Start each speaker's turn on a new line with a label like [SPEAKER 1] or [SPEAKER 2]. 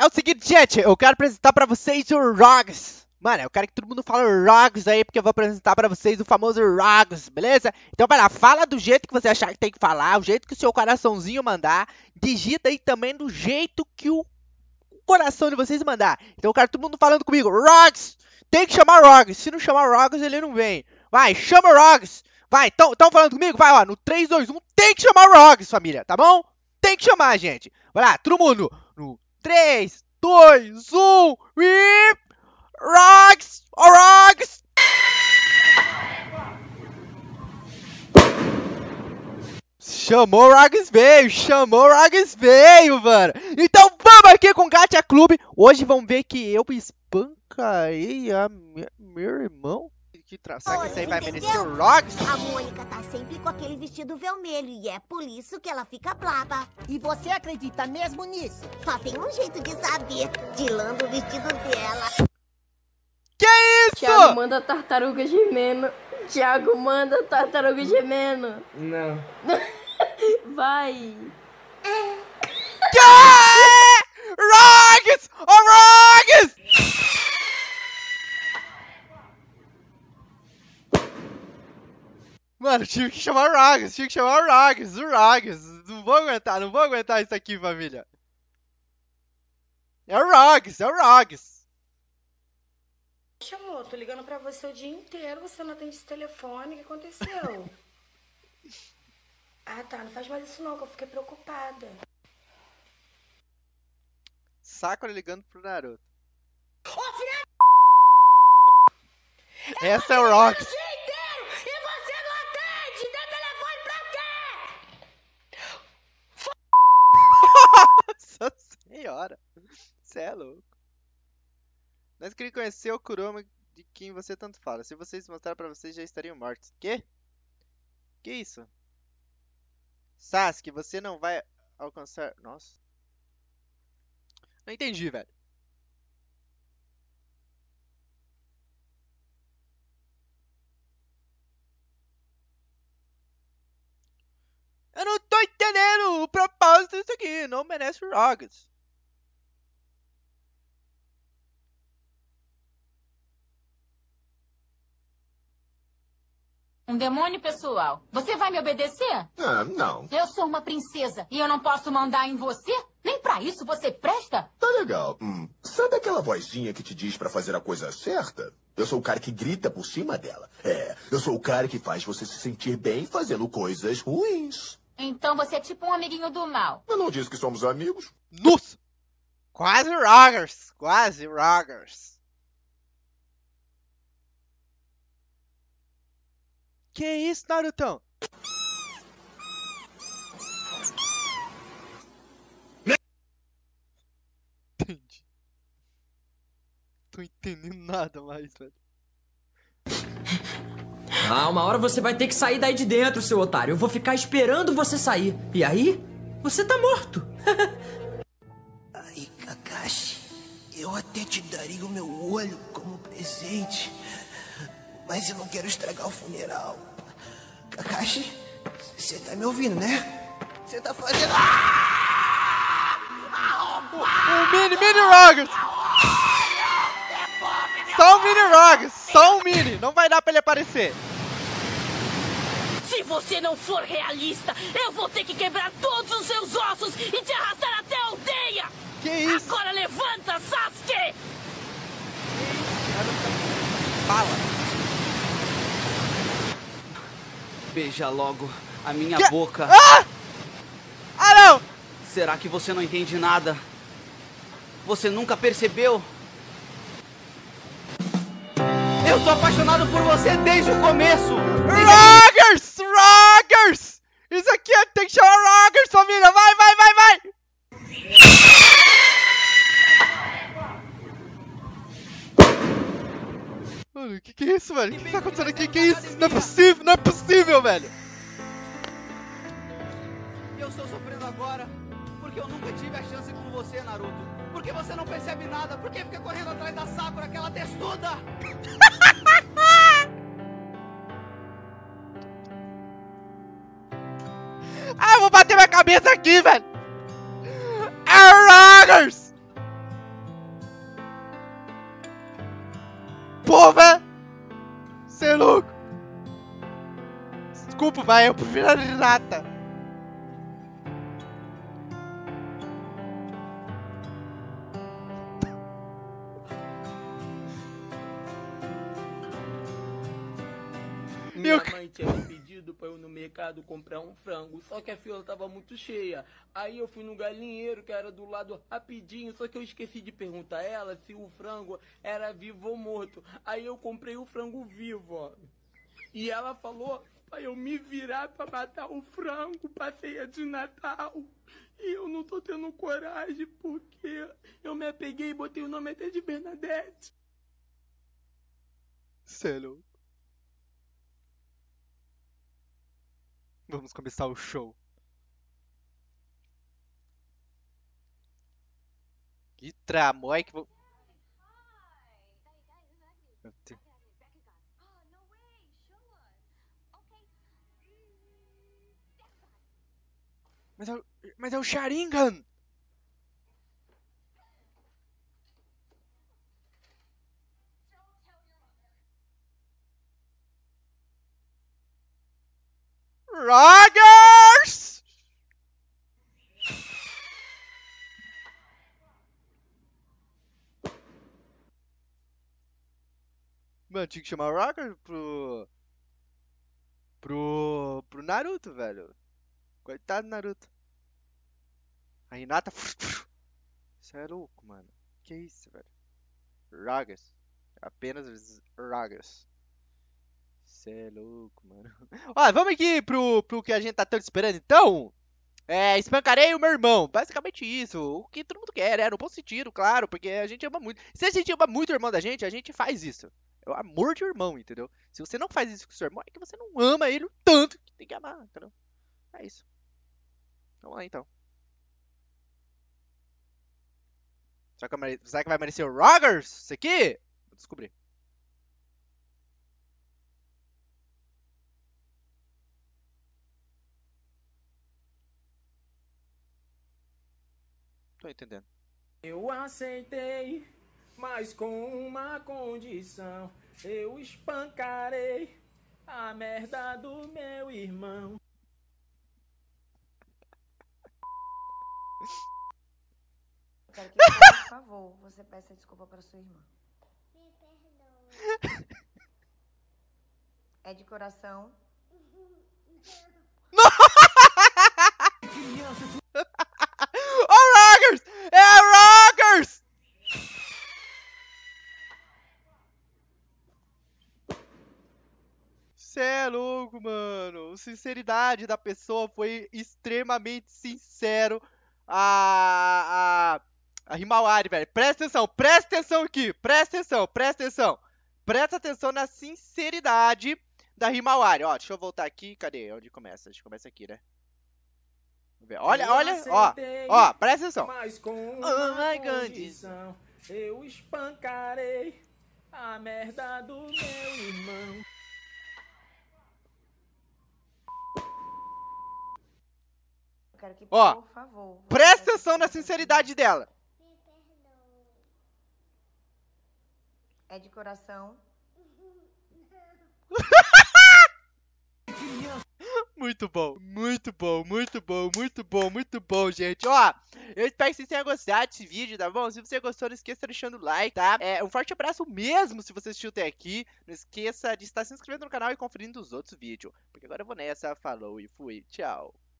[SPEAKER 1] É o seguinte, gente, eu quero apresentar pra vocês o Rogs. Mano, eu quero que todo mundo fale Rogs aí, porque eu vou apresentar pra vocês o famoso Rogs, beleza? Então vai lá, fala do jeito que você achar que tem que falar, o jeito que o seu coraçãozinho mandar. Digita aí também do jeito que o coração de vocês mandar. Então eu quero todo mundo falando comigo, Rogs! Tem que chamar Rogs, se não chamar Rogs ele não vem. Vai, chama Rogs! Vai, tão, tão falando comigo? Vai, ó, no 3, 2, 1, tem que chamar Rogs, família, tá bom? Tem que chamar, gente. Vai lá, todo mundo, no 3, 2, 1 e. Rocks! Oh, Rocks! Chamou o Roggs veio, chamou o Roggs veio, mano. Então vamos aqui com o Gacha Clube. Hoje vamos ver que eu espancarei a minha, meu irmão. Que traçar que isso aí vai merecer o Roggs?
[SPEAKER 2] A Mônica tá sempre com aquele vestido vermelho e é por isso que ela fica brava.
[SPEAKER 3] E você acredita mesmo nisso?
[SPEAKER 2] Só tem um jeito de saber, tirando o vestido dela.
[SPEAKER 1] Que isso?
[SPEAKER 4] Thiago manda tartaruga gemendo. Thiago manda tartaruga gemendo.
[SPEAKER 5] Não.
[SPEAKER 4] Vai.
[SPEAKER 1] Que? Mano, tive que chamar o Roggs, tive que chamar o Roggs, o Roggs. Não vou aguentar, não vou aguentar isso aqui, família. É o Roggs, é o Roggs.
[SPEAKER 6] Chamou, tô ligando pra você o dia inteiro, você não atende esse telefone, o que aconteceu? ah tá, não faz mais isso não, que eu fiquei preocupada.
[SPEAKER 1] Sakura ligando pro Naruto.
[SPEAKER 6] Ô filha
[SPEAKER 1] Essa é o Roggs.
[SPEAKER 6] o dia inteiro e você não atende! Dá telefone pra quê?
[SPEAKER 1] Nossa senhora. Você é louco. Nós queríamos conhecer o Kuroma de quem você tanto fala. Se vocês mostrarem pra vocês, já estariam mortos. Quê? Que isso? Sasuke, você não vai alcançar... Nossa. Não entendi, velho. Eu não tô entendendo o propósito disso aqui. Não merece Rockets.
[SPEAKER 7] Um demônio pessoal. Você vai me obedecer?
[SPEAKER 8] Ah, não.
[SPEAKER 7] Eu sou uma princesa e eu não posso mandar em você? Nem pra isso você presta?
[SPEAKER 8] Tá legal. Hum, sabe aquela vozinha que te diz pra fazer a coisa certa? Eu sou o cara que grita por cima dela. É, eu sou o cara que faz você se sentir bem fazendo coisas ruins.
[SPEAKER 7] Então você é tipo um amiguinho do mal.
[SPEAKER 8] Eu não disse que somos amigos.
[SPEAKER 1] Nossa! Quase Roggers. Quase Roggers. Que isso, Narutão? Entendi. Tô entendendo nada mais, velho.
[SPEAKER 5] Ah, uma hora você vai ter que sair daí de dentro, seu otário. Eu vou ficar esperando você sair. E aí, você tá morto.
[SPEAKER 9] Aí, Kakashi, eu até te daria o meu olho como presente, mas eu não quero estragar o funeral. Kakashi, você tá me ouvindo, né? Você tá fazendo.
[SPEAKER 1] O Mini, Mini Roggers! Só o Mini Roggers! Só o Mini! Não vai dar pra ele aparecer!
[SPEAKER 7] Se você não for realista, eu vou ter que quebrar todos os seus ossos e te arrastar até a aldeia!
[SPEAKER 1] Que isso?
[SPEAKER 7] Agora levanta, Sasuke!
[SPEAKER 1] Fala!
[SPEAKER 5] Beija logo a minha
[SPEAKER 1] Que-
[SPEAKER 5] boca.
[SPEAKER 1] Ah! Ah, não!
[SPEAKER 5] Será que você não entende nada? Você nunca percebeu? Eu tô apaixonado por você desde o começo!
[SPEAKER 1] Roggers! Roggers! Isso aqui é, tem que chamar Roggers, família! Vai, vai! O Que que é isso, velho? O que tá acontecendo aqui? Que é isso? Não é possível, não é possível, velho!
[SPEAKER 5] Eu estou sofrendo agora porque eu nunca tive a chance com você, Naruto. Porque você não percebe nada, porque fica correndo atrás da Sakura, aquela testuda!
[SPEAKER 1] ah, eu vou bater minha cabeça aqui, velho! É Rogers! Porra! Desculpa, vai, eu prefiro a Renata.
[SPEAKER 10] Minha mãe tinha me pedido pra eu ir no mercado comprar um frango, só que a fila tava muito cheia. Aí eu fui no galinheiro, que era do lado rapidinho, só que eu esqueci de perguntar a ela se o frango era vivo ou morto. Aí eu comprei o frango vivo, ó. E ela falou pra eu me virar pra matar o frango pra ceia de Natal. E eu não tô tendo coragem porque eu me apeguei e botei o nome até de Bernadette.
[SPEAKER 1] Louco. Vamos começar o show. Que tramói que vou. Meu Deus. Mas é mas é o Sharingan! Rogers! Mano, tinha que chamar o Roger pro. Pro. Pro Naruto, velho. Coitado do Naruto. A Hinata. Isso é louco, mano. Que isso, velho. Rogers. Apenas Rogers. Cê é louco, mano. Ó, vamos aqui pro, pro que a gente tá tanto esperando, então. É, espancarei o meu irmão. Basicamente isso. O que todo mundo quer, né? No bom sentido, claro, porque a gente ama muito. Se a gente ama muito o irmão da gente, a gente faz isso. É o amor de irmão, entendeu? Se você não faz isso com o seu irmão, é que você não ama ele o tanto que tem que amar, entendeu? É isso. Vamos lá, então. Será que, será que vai aparecer o Rogers? Isso aqui? Vou descobrir. Tô entendendo.
[SPEAKER 10] Eu aceitei, mas com uma condição. Eu espancarei a merda do meu irmão.
[SPEAKER 11] Eu quero que, por favor, você peça desculpa para sua irmã.
[SPEAKER 2] Me perdoa.
[SPEAKER 11] É de coração.
[SPEAKER 1] Ô Rogers! É Rogers! Cê é louco, mano. A sinceridade da pessoa foi extremamente sincero. A. A. A Himawari, velho. Presta atenção, presta atenção aqui. Presta atenção, presta atenção. Presta atenção na sinceridade da Himawari. Ó, deixa eu voltar aqui. Cadê? Onde começa? Acho que começa aqui, né? Olha,
[SPEAKER 10] Eu
[SPEAKER 1] olha, ó. Ó, presta atenção.
[SPEAKER 10] Mas com
[SPEAKER 1] Oh
[SPEAKER 10] uma
[SPEAKER 1] God.
[SPEAKER 10] condição. Eu espancarei a merda do meu irmão.
[SPEAKER 11] Eu quero que,
[SPEAKER 1] Ó,
[SPEAKER 11] por favor. você
[SPEAKER 1] Presta atenção na sinceridade dela.
[SPEAKER 2] Me perdoa.
[SPEAKER 11] irmã. É de coração.
[SPEAKER 1] Muito bom, muito bom, muito bom, muito bom, muito bom, gente. Ó, eu espero que vocês tenham gostado desse vídeo, tá bom? Se você gostou, não esqueça de deixar o like, tá? É, um forte abraço mesmo se você assistiu até aqui. Não esqueça de estar se inscrevendo no canal e conferindo os outros vídeos. Porque agora eu vou nessa, falou e fui, tchau.